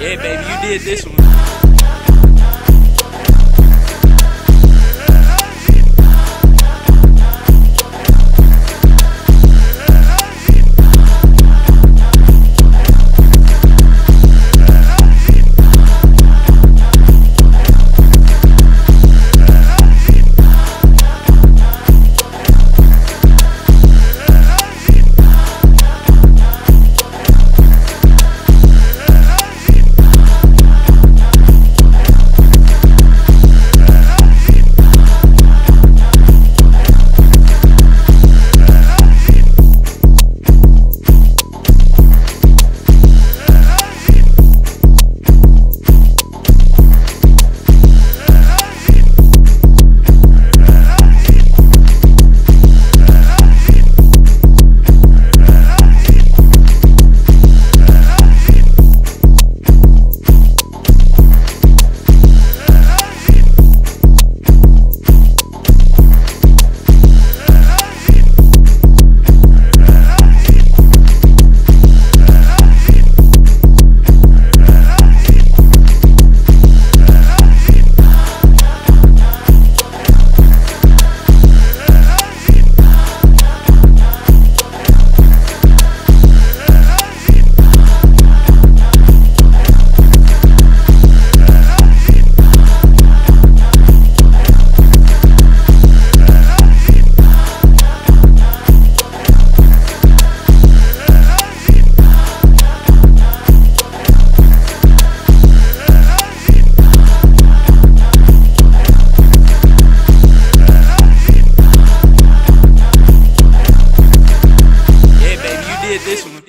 Yeah, baby, you did this one. this one.